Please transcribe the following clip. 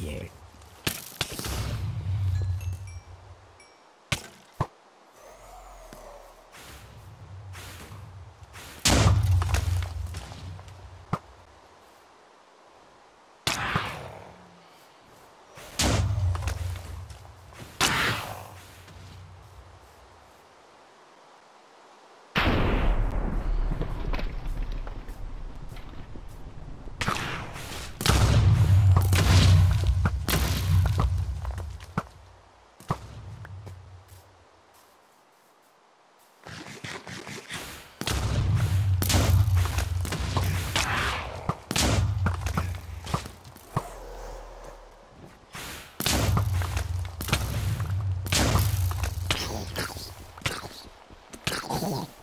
yeah. Yeah.